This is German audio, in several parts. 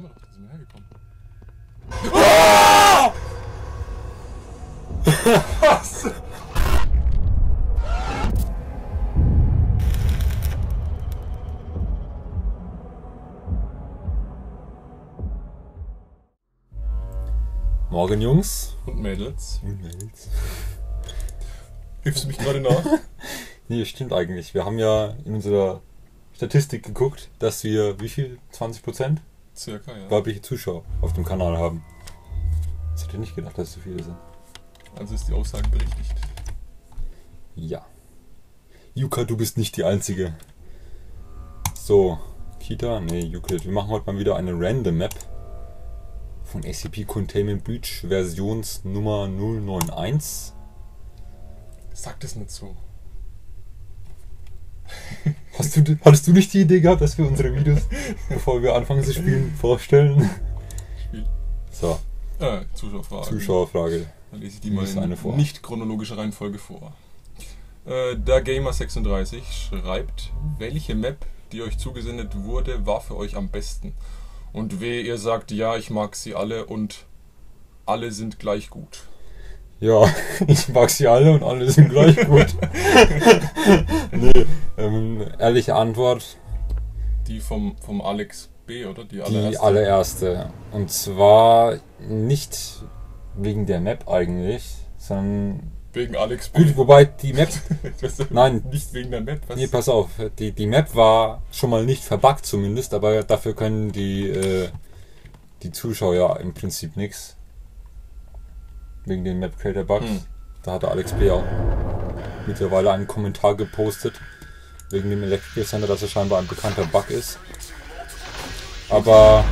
waren wir doch, da sind wir hergekommen. Was? Morgen, Jungs. Und Mädels. Und Mädels. Hilfst du mich gerade nach? Nee, stimmt eigentlich. Wir haben ja in unserer Statistik geguckt, dass wir wie viel? 20% Circa, ja. weibliche Zuschauer auf dem Kanal haben. Das hätte ich nicht gedacht, dass es so viele sind. Also ist die Aussage berechtigt. Ja. Yuka, du bist nicht die Einzige. So, Kita, nee, Euclid. Wir machen heute mal wieder eine Random Map von SCP Containment Breach Versionsnummer 091. Sag das nicht so. Hast du, hattest du nicht die Idee gehabt, dass wir unsere Videos, bevor wir anfangen zu spielen, vorstellen? Spiel. So, Äh, Zuschauerfrage. Zuschauerfrage. Dann lese ich die mal in nicht chronologischer Reihenfolge vor. Äh, der Gamer36 schreibt, welche Map, die euch zugesendet wurde, war für euch am besten? Und weh, ihr sagt, ja, ich mag sie alle und alle sind gleich gut. Ja, ich mag sie alle und alle sind gleich gut. nee, ähm, ehrliche Antwort, Die vom, vom Alex B, oder? Die die allererste. allererste. Und zwar nicht wegen der Map eigentlich, sondern Wegen Alex B. gut, wobei die Map, Nein. Nicht wegen der Map. Was? nee, pass auf, die, die Map war schon mal nicht verbuggt zumindest, aber dafür können die, äh, die Zuschauer ja im Prinzip nichts. Wegen den Map Creator Bugs. Hm. Da hatte Alex B auch mittlerweile einen Kommentar gepostet wegen dem Electrical Center, dass es scheinbar ein bekannter Bug ist. Aber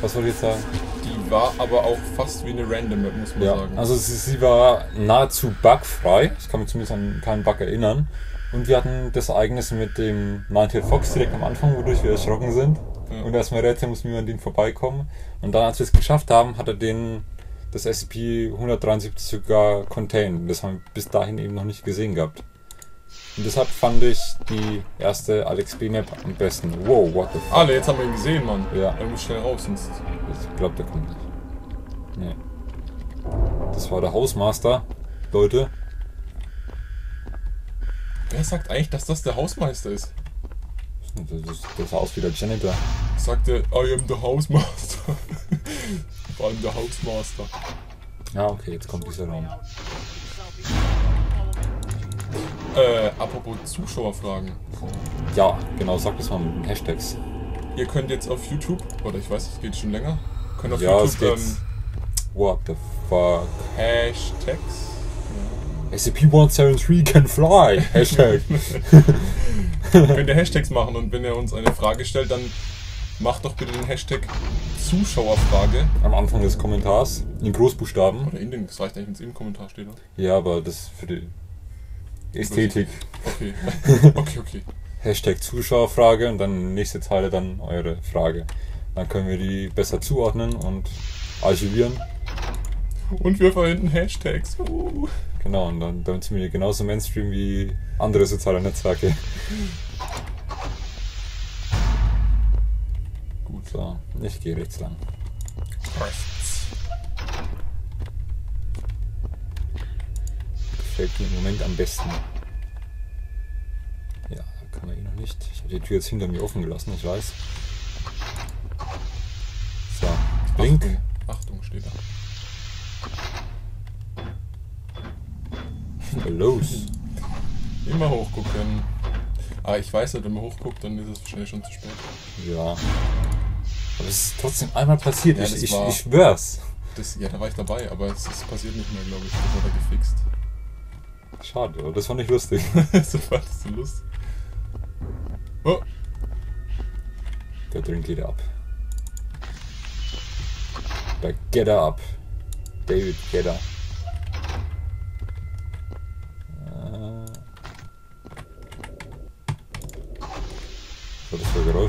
was wollte ich jetzt sagen? Die war aber auch fast wie eine Random Map, muss man Ja, sagen. also sie, sie war nahezu bugfrei. Ich kann mich zumindest an keinen Bug erinnern. Und wir hatten das Ereignis mit dem Ninetail Fox direkt am Anfang, wodurch wir erschrocken sind. Ja. Und erstmal rätseln mussten, wie wir an den vorbeikommen. Und dann, als wir es geschafft haben, hat er den, das SCP-173 sogar contained. Das haben wir bis dahin eben noch nicht gesehen gehabt. Und deshalb fand ich die erste Alex B Map am besten. Wow, what the fuck. Alle, jetzt haben wir ihn gesehen, Mann. Ja. Er muss schnell raus, sonst. Ich glaube, der kommt nicht. Nee. Das war der Hausmaster, Leute. Wer sagt eigentlich, dass das der Hausmeister ist? Das, sah aus wie der Janitor. Sagte, I am the Housemaster. Vor allem der Hausmaster. Ja, okay, jetzt kommt dieser Raum. Äh, apropos Zuschauerfragen. Ja, genau, sag das mal mit den Hashtags. Ihr könnt jetzt auf YouTube, oder ich weiß, es geht schon länger, könnt auf Ja, YouTube geht. ähm, What the fuck? Hashtags. SCP-173 can fly! Hashtag. könnt ihr Hashtags machen und wenn ihr uns eine Frage stellt, dann macht doch bitte den Hashtag Zuschauerfrage. Am Anfang des Kommentars. In Großbuchstaben. Oder in den, das reicht eigentlich, wenn es im Kommentar steht, oder? Ja, aber das für die Ästhetik. Okay. okay, okay. Hashtag Zuschauerfrage und dann nächste Zeile dann eure Frage. Dann können wir die besser zuordnen und archivieren. Und wir verwenden Hashtags. Uh. Genau, und dann, damit sind wir genauso Mainstream wie andere soziale Netzwerke. Gut. So, ich gehe rechts lang. Rechts. Gefällt mir im Moment am besten. Ja, kann man eh noch nicht. Ich habe die Tür jetzt hinter mir offen gelassen, ich weiß. So, Blink. Achtung, Achtung steht da. Los. Immer hochgucken. Ah, ich weiß halt, wenn man hochguckt, dann ist es wahrscheinlich schon zu spät. Ja. Aber es ist trotzdem einmal passiert. Ja, ich, ich, war- ich schwör's. Das, ja, da war ich dabei, aber es, es passiert nicht mehr, glaube ich. Das hat er gefixt. Schade, aber das fand ich lustig. so war das so lustig. Oh, Der Drink geht ab. Der Getter ab. David Getter. Äh. So,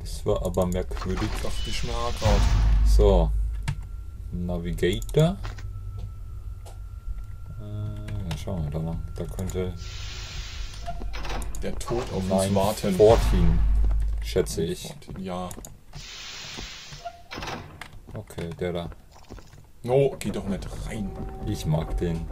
das war aber merkwürdig. dachte ich mir gerade. So. Navigator. Äh, ja, schauen wir da lang. Da könnte Der Tod auf uns 9, warten. 14. Schätze ich. 14, Ja. Okay, der da. No, geh doch nicht rein. Ich mag den.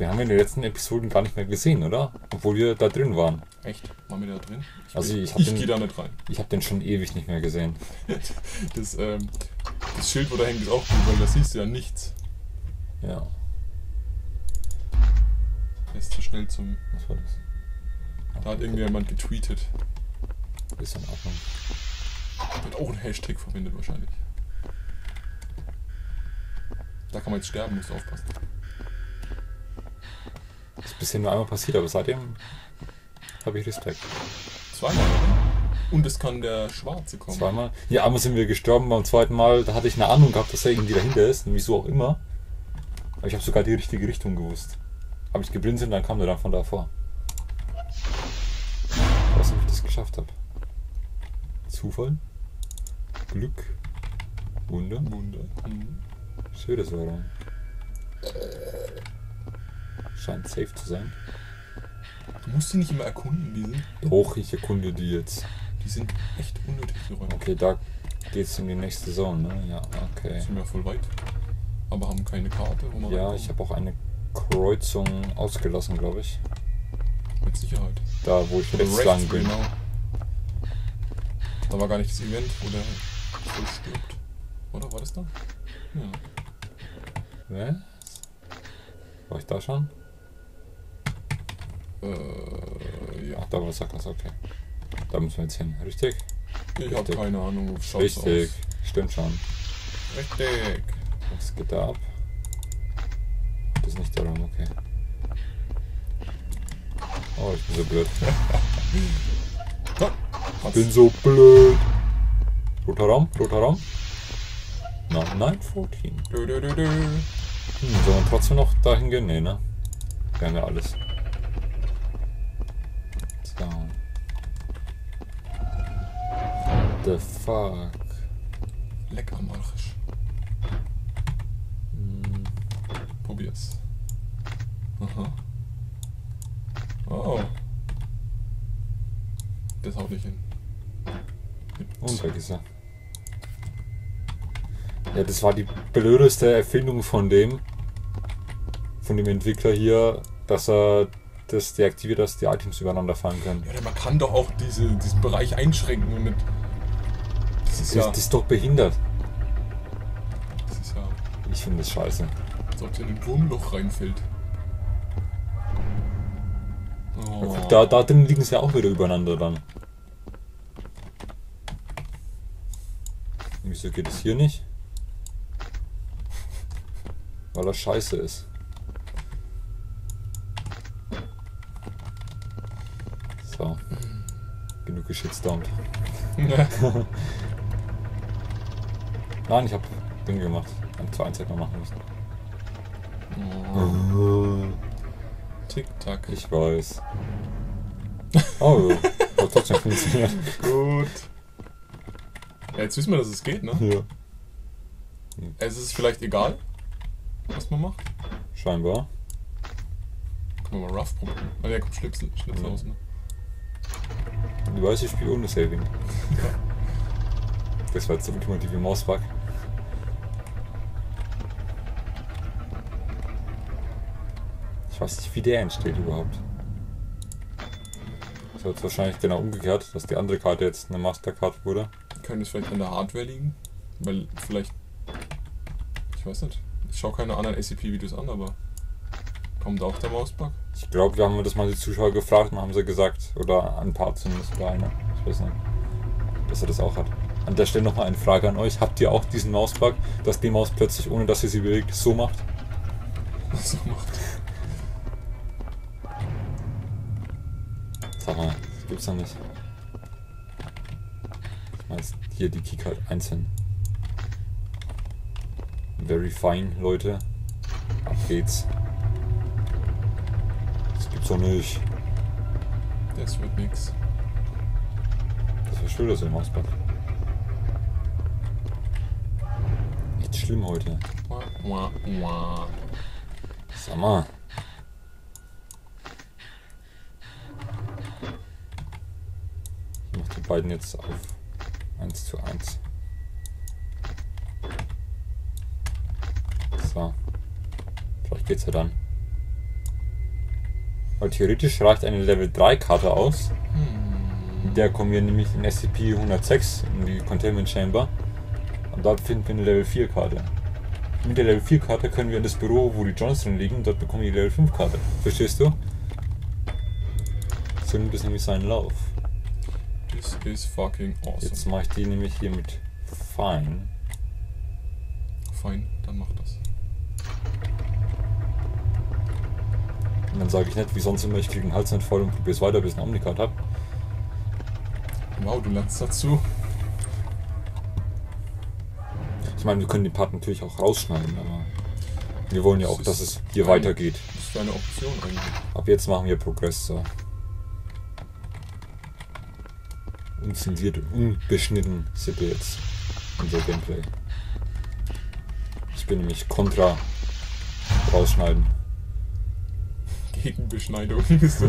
Den haben wir in den letzten Episoden gar nicht mehr gesehen, oder? Obwohl wir da drin waren. Echt? Waren wir da drin? Ich, Also ich ich den- gehe da nicht rein. Ich habe den schon ewig nicht mehr gesehen. Das, ähm, das Schild, wo da hängt, ist auch gut, weil da siehst du ja nichts. Ja, Der ist zu schnell zum. was war das? Da hat irgendjemand getweetet. Ist in Ordnung. Wird auch ein Hashtag verwendet wahrscheinlich. Da kann man jetzt sterben, musst du aufpassen. Das ist bisher nur einmal passiert, aber seitdem habe ich Respekt. Zweimal? Und es kann der Schwarze kommen. Zweimal. Ja, einmal sind wir gestorben, beim zweiten Mal, da hatte ich eine Ahnung gehabt, dass er irgendwie dahinter ist, und wieso auch immer. Aber ich habe sogar die richtige Richtung gewusst. Habe ich geblinzelt und dann kam der dann von da vor. Ich weiß nicht, ob ich das geschafft habe. Zufall? Glück? Wunder? Wunder. Mhm. Schönes Warum. Scheint safe zu sein. Du musst die nicht immer erkunden, die sind, Doch, ich erkunde die jetzt. die sind echt unnötig, die Räume. Okay, da geht's in die nächste Zone, ne? Ja, okay. Sind wir voll weit. Aber haben keine Karte, wo man Ja, ich habe auch eine Kreuzung ausgelassen, glaube ich. Mit Sicherheit. Da, wo ich rechts lang bin. genau. Da war gar nicht das Event, wo der voll stirbt. Oder war das da? Ja. Was? War ich da schon? Äh, ja. Ach, da war Sackers, okay. Da müssen wir jetzt hin, richtig? Ich habe keine Ahnung, schaut's richtig, aus. stimmt schon. Richtig. Was geht da ab? Das ist nicht der Raum, okay. Oh, ich bin so blöd. Hat's. bin so blöd. Roter Raum, roter Raum. Nein, nein, 14. Dö, dö, dö, dö. Hm, soll man trotzdem noch dahin gehen? Nee, ne? Wir haben ja alles. So. The fuck? Leck am Arsch. Hm, Probier's. Aha. Oh. Das haut nicht hin. Und weg ist er. Ja, das war die blödeste Erfindung von dem, von dem Entwickler hier, dass er das deaktiviert, dass die Items übereinander fallen können. Ja, man kann doch auch diese, diesen Bereich einschränken und nicht. Das ist ja. das ist doch behindert. Das ist ja. Ich finde das scheiße. Als ob es in ein Wurmloch reinfällt. Oh. Ja, da, da drin liegen sie ja auch wieder übereinander dann. Wieso geht es hier nicht? Weil das scheiße ist. So. Genug geschitstormt. Nein, ich hab Ding gemacht. Am 2 hätte man machen müssen. oh. Tick-Tack. Ich weiß. Oh, hat trotzdem funktioniert. Gut. Ja, jetzt wissen wir, dass es geht, ne? Ja. Es ist vielleicht egal, was man macht. Scheinbar. Können wir mal rough probieren. Ah, ja, kommt Schnipsel, Schnipsel Ja. aus, ne? Du weißt, ich spiele ohne Saving. Das war jetzt der ultimative Mausbug. Ich weiß nicht, wie der entsteht überhaupt. Das jetzt wahrscheinlich genau umgekehrt, dass die andere Karte jetzt eine Mastercard wurde. Könnte es vielleicht an der Hardware liegen? Weil vielleicht. Ich weiß nicht. Ich schaue keine anderen SCP-Videos an, aber. Kommt auch der Mausbug? Ich glaube, wir haben das mal die Zuschauer gefragt und haben sie gesagt, oder ein paar zumindest, oder einer, ich weiß nicht, dass er das auch hat. An der Stelle nochmal eine Frage an euch. Habt ihr auch diesen Mausbug, dass die Maus plötzlich, ohne dass ihr sie bewegt, so macht? So macht. Mal, das gibt's doch nicht. Ich meine, hier die Keycard einzeln. Very fine, Leute. Ab geht's. Das gibt's doch nicht. Das wird nix. Das wäre schön, dass im Mausbug. Echt schlimm heute. Sag mal. Ich mach die beiden jetzt auf 1 zu 1. So. Vielleicht geht's ja dann. Weil theoretisch reicht eine Level 3 Karte aus. Mit der kommen wir nämlich in SCP-106 in die Containment Chamber. Und dort finden wir eine Level 4 Karte. Mit der Level 4 Karte können wir in das Büro, wo die Johns drin liegen, dort bekommen wir die Level 5 Karte. Verstehst du? So nimmt es nämlich seinen Lauf. This is fucking awesome. Jetzt mache ich die nämlich hier mit Fine. Fein, dann mach das. Und dann sage ich nicht, wie sonst immer, ich kriege einen Halsanfall und probiere es weiter, bis ich eine Omnicard habe. Wow, du lernst dazu. Ich meine, wir können den Part natürlich auch rausschneiden, aber wir wollen ja auch, dass es hier weitergeht. Das ist eine Option eigentlich. Ab jetzt machen wir Progress so. Unzensiert, unbeschnitten sind wir jetzt unser Gameplay. Ich bin nämlich Contra rausschneiden. Gegenbeschneidung bist du.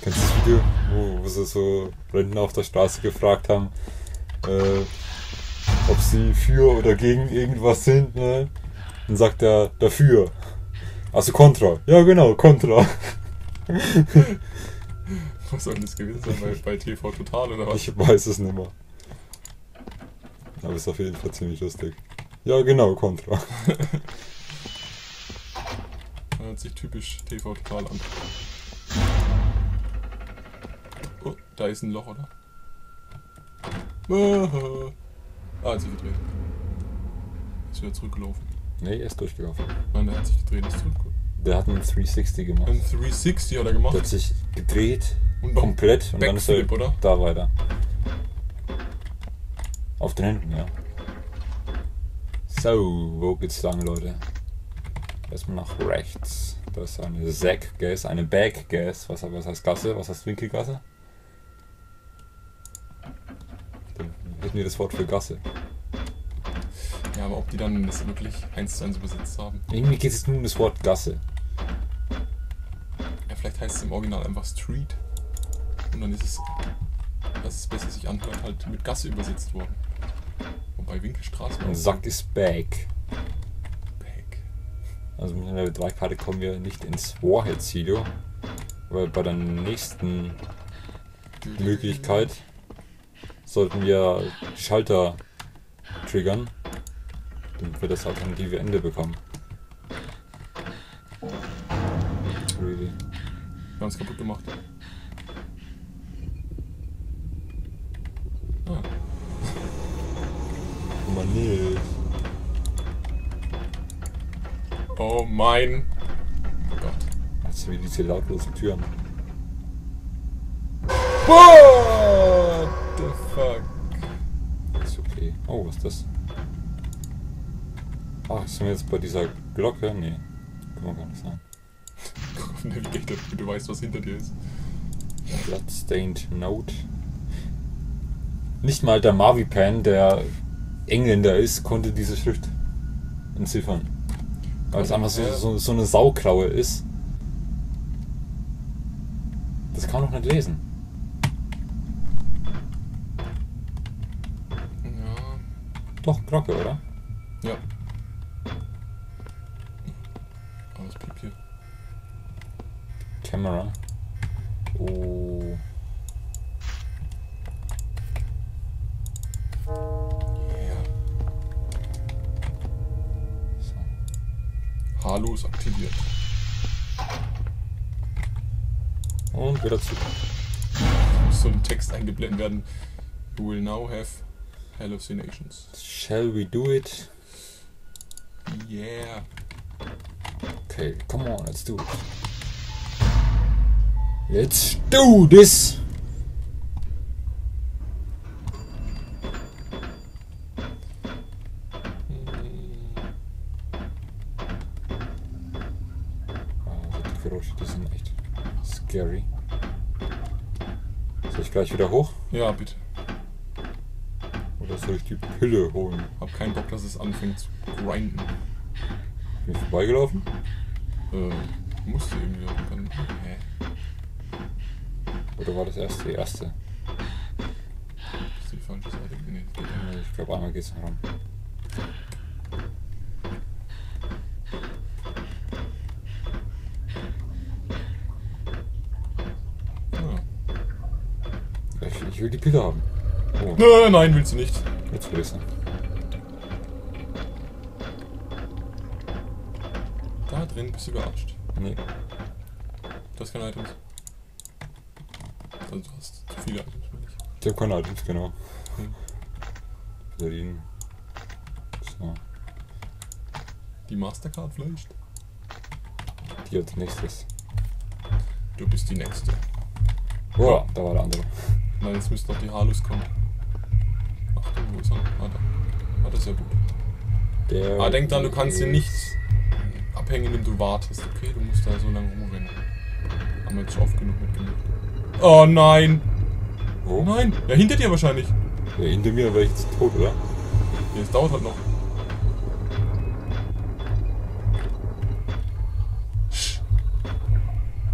Kennst du das Video, wo, wo sie so Rentner auf der Straße gefragt haben, äh, ob sie für oder gegen irgendwas sind, ne? Dann sagt er dafür. Also Contra. Ja genau, Contra. Was soll das gewesen sein bei, bei TV Total oder was? Ich weiß es nicht mehr. Aber ist auf jeden Fall ziemlich lustig. Ja genau, Contra. Hört sich typisch TV Total an. Oh, da ist ein Loch, oder? Aha. Ah, hat sich gedreht. Ist wieder zurückgelaufen. Nee, er ist durchgelaufen. Nein, der hat sich gedreht, ist zurückgelaufen. Der hat einen 360 gemacht. Ein 360 hat er Der hat gemacht. sich gedreht, Und komplett und dann ist er oder? da weiter. Auf den Händen, ja. So, wo geht's lang, Leute? Erstmal nach rechts. Da ist eine Sack-Gas, eine Bag-Gas. Was, was heißt Gasse? Was heißt Winkelgasse? Dann hätten wir das Wort für Gasse. Ja, aber ob die dann das wirklich eins zu eins übersetzt haben. Irgendwie geht es nur um das Wort Gasse. Ja, vielleicht heißt es im Original einfach Street. Und dann ist es, dass es besser sich anhört, halt mit Gasse übersetzt worden. Wobei Winkelstraße Ein Sack ist Bag. Back. Also mit einer Level 3 Karte kommen wir nicht ins Warhead Silo. Weil bei der nächsten Möglichkeit sollten wir Schalter triggern, damit wir das alternative Ende bekommen. Really. Wir haben es kaputt gemacht. Ah, Nummer nicht. oh mein Gott. Also wie diese lautlosen Türen. What the fuck? Ist okay. Oh, was ist das? Ach, sind wir jetzt bei dieser Glocke? Nee. Kann man gar nicht sagen. Navigator, du weißt, was hinter dir ist. Bloodstained Note. Nicht mal der Marvipan, der Engländer ist, konnte diese Schrift entziffern. Weil es einfach so, so, so eine Sauklaue ist. Das kann man doch nicht lesen. Ja. Doch, Glocke, oder? Ja. Oh, das piept hier. Camera. Oh. Yeah. So. Halo ist aktiviert. Und wieder zu. Muss so ein Text eingeblendet werden. You will now have hallucinations. Shall we do it? Yeah. Okay, come on, let's do it. Let's do this! Die Geräusche, die sind echt scary. Soll ich gleich wieder hoch? Ja, bitte. Oder soll ich die Pille holen? Hab keinen Bock, dass es anfängt zu grinden. Bin ich vorbeigelaufen? Äh, Musste irgendwie auch dann. Hä? Oder war das erste die erste? Das ist die falsche Seite. Das geht. Nee, Ich glaube, einmal geht's noch ran. Ja. Ich, ich will die Bilder haben. Oh, Nein, nein, willst du nicht. jetzt will ich's. Da drin bist du gearscht. Nee, Du hast keine Items. Also du hast zu viele Items, meine ich. ich habe keine Items, genau. Hm. Berlin. So, Die Mastercard vielleicht? die als nächstes. Du bist die Nächste. Boah, da war der andere. Nein, jetzt müsste noch die Halus kommen. Achtung, wo ist er? Ah, da. Ah, das ist ja gut. Der Ah, denk dran, du kannst ihn nicht abhängen, indem du wartest. Okay, du musst da so lange rumrennen. Haben wir jetzt schon oft genug mitgemacht. Oh nein! Wo? Nein! Ja, hinter dir wahrscheinlich. Ja, hinter mir wäre ich jetzt tot, oder? Nee, es dauert halt noch. Sch-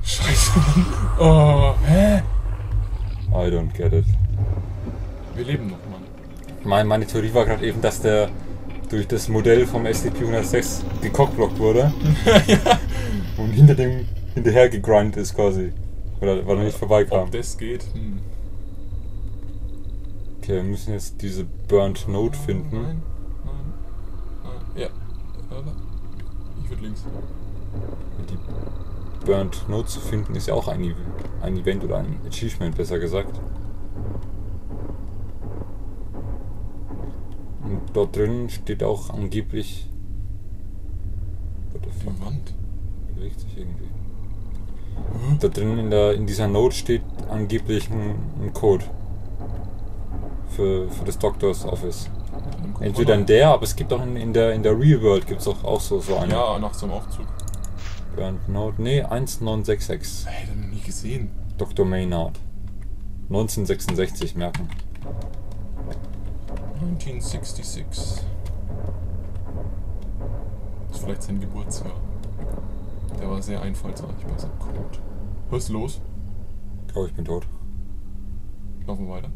Scheiße, Mann. Oh, hä? I don't get it. Wir leben noch, Mann. Mein, meine Theorie war gerade eben, dass der durch das Modell vom SCP-106 gecockblockt wurde und hinter dem hinterher gegrindet ist quasi. Oder weil er nicht vorbeikam. Ob das geht? Hm. Okay, wir müssen jetzt diese Burnt Note finden. Nein, nein, nein. Ja. Ich würde links. Die Burnt Note zu finden ist ja auch ein, ein Event oder ein Achievement, besser gesagt. Und dort drin steht auch angeblich. Die Wand. Bewegt sich irgendwie. Da drin in, der, in dieser Note steht angeblich ein, ein Code. Für, für das Doctors Office. Wir Entweder in der, aber es gibt auch in, in der in der Real World gibt es auch, auch so, so eine. Ja, nach so einem Aufzug. Burnt Note. Nee, 1966. Hey, den noch nie gesehen. Dr. Maynard. 1966 merken. 1966. Das ist vielleicht sein Geburtsjahr. Der war sehr einfallsreich bei seinem Code. Was ist los? Oh, ich bin tot. Laufen wir weiter.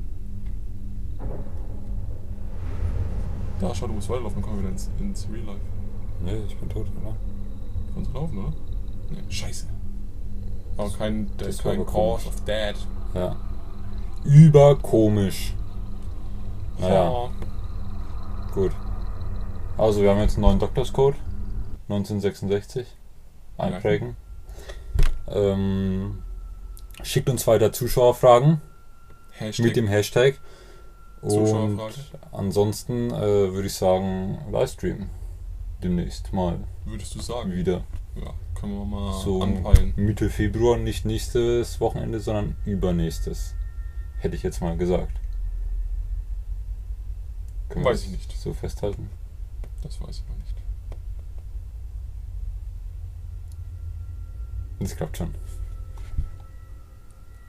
Da, schau, du musst weiterlaufen, dann kommen wir wieder ins, ins Real Life. Nee, ich bin tot, oder? Kannst du laufen, oder? Nee, scheiße. Aber kein, das ist kein Cause komisch. of Dead. Ja. Überkomisch. Naja, Oh. gut. Also, wir haben jetzt einen neuen Doctors Code. 1966. Einprägen. Ähm, schickt uns weiter Zuschauerfragen Hashtag mit dem Hashtag. Und ansonsten äh, würde ich sagen, Livestream. Demnächst mal würdest du sagen? wieder. Ja, können wir mal So anpeilen. Mitte Februar, nicht nächstes Wochenende, sondern übernächstes. Hätte ich jetzt mal gesagt. Können wir Weiß das ich nicht. So festhalten. Das weiß ich noch nicht. Das klappt schon.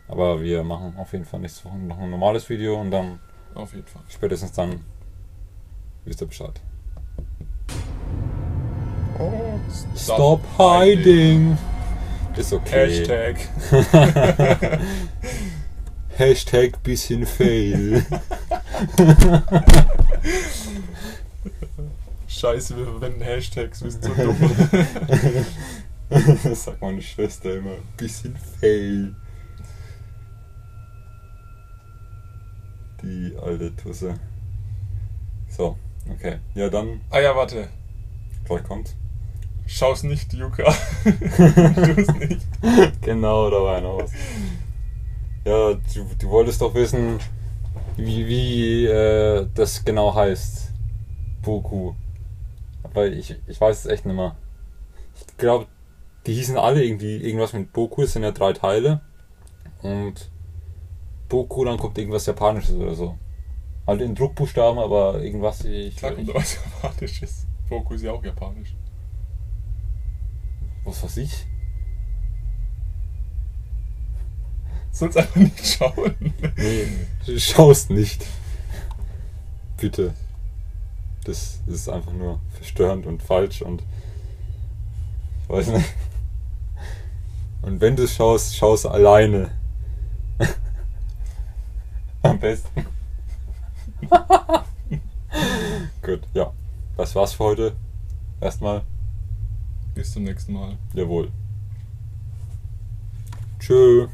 Aber wir machen auf jeden Fall nächste Woche noch ein normales Video und dann Auf jeden Fall. spätestens dann wisst ihr Bescheid. Oh, Stop hiding! Ist okay. Hashtag. Hashtag bisschen fail. Scheiße, wir verwenden Hashtags, wir sind so dumm. das sagt meine Schwester immer. Bisschen fail. Die alte Tusse. So, okay. Ja, dann ah ja, warte. gleich kommt. Schau's nicht, Yuka. Tu's nicht. Genau, da war ein Haus. Ja, du, du wolltest doch wissen, wie, wie äh, das genau heißt. Boku. Aber ich, ich weiß es echt nicht mehr. Ich glaube, die hießen alle irgendwie irgendwas mit Boku, es sind ja drei Teile. Und Boku, dann kommt irgendwas Japanisches oder so. Halt in Druckbuchstaben, aber irgendwas, ich, Klar kommt was Japanisches. Boku ist ja auch japanisch. was weiß ich. Sollst einfach nicht schauen. Nee, du schaust nicht. Bitte. Das ist einfach nur verstörend und falsch und ich weiß nicht. Und wenn du es schaust, schaust alleine. Am besten. Gut, ja. Das war's für heute. Erstmal. Bis zum nächsten Mal. Jawohl. Tschö.